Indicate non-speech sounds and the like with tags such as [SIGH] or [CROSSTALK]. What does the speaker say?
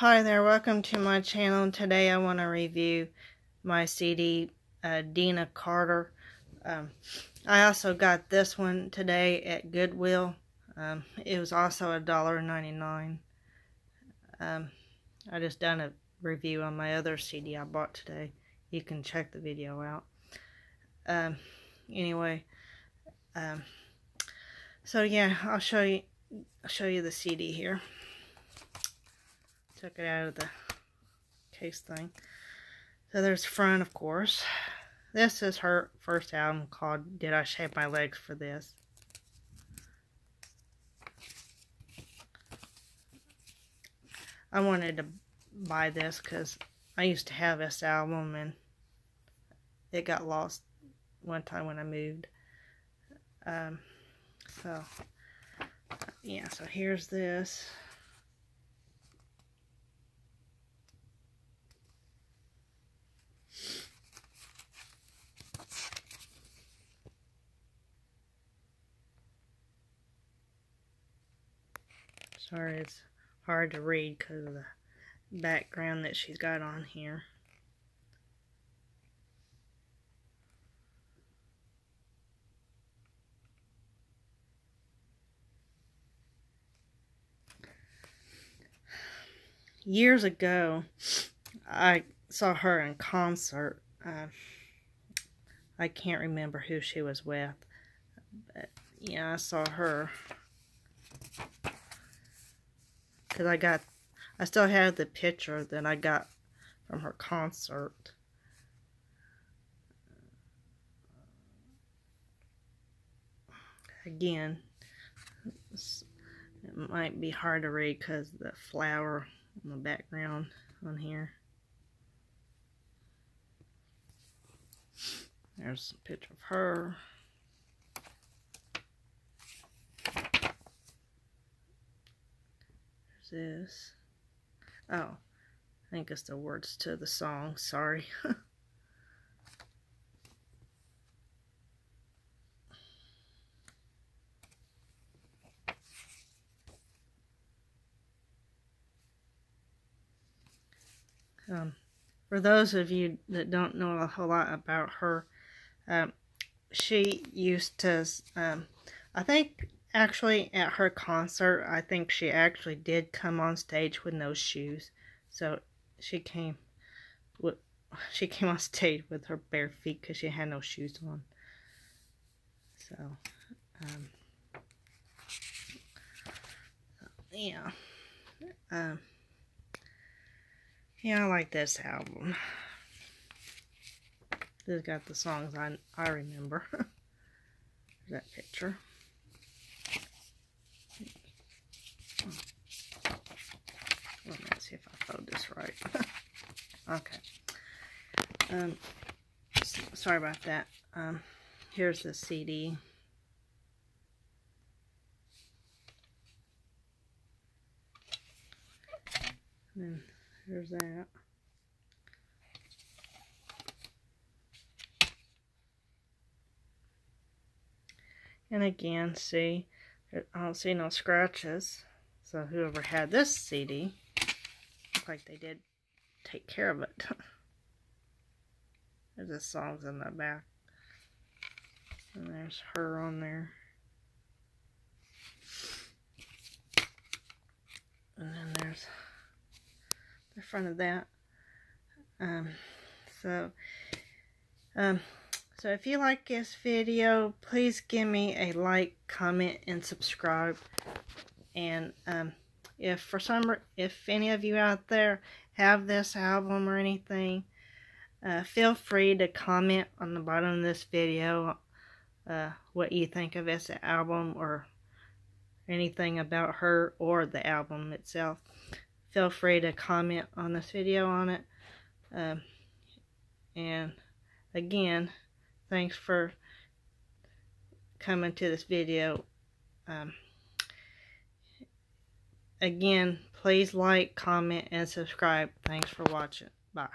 Hi there, welcome to my channel. Today I want to review my CD, uh, Deana Carter. Um, I also got this one today at Goodwill. Um, it was also $1.99. Um, I just done a review on my other CD I bought today. You can check the video out. Um, anyway, um, so yeah, I'll show you, I'll show you the CD here. Took it out of the case thing. So there's front, of course. This is her first album called Did I Shave My Legs for This? I wanted to buy this because I used to have this album and it got lost one time when I moved. Um, so, yeah, so here's this. Sorry, it's hard to read because of the background that she's got on here. Years ago, I saw her in concert. Uh, I can't remember who she was with. But, yeah, I saw her because I got, I still have the picture that I got from her concert. Again, it might be hard to read because the flower in the background on here. There's a picture of her. This? Oh, I think it's the words to the song. Sorry. [LAUGHS] um, for those of you that don't know a whole lot about her, um, she used to, um, I think actually at her concert i think she actually did come on stage with no shoes. So she came with she came on stage with her bare feet because she had no shoes on. So um yeah. Um yeah i like this album. This got the songs i i remember. [LAUGHS] That picture I fold this right. [LAUGHS] okay. Um, sorry about that. Um, here's the CD. And here's that. And again, see, I don't see no scratches. So whoever had this CD, like they did take care of it. [LAUGHS] there's the songs in the back. And there's her on there. And then there's the front of that. Um, so, um, so if you like this video, please give me a like, comment, and subscribe. And um, if for some, if any of you out there have this album or anything, uh, feel free to comment on the bottom of this video uh, what you think of this album or anything about her or the album itself. Feel free to comment on this video on it. Um, and again, thanks for coming to this video. Um, Again, please like, comment, and subscribe. Thanks for watching. Bye.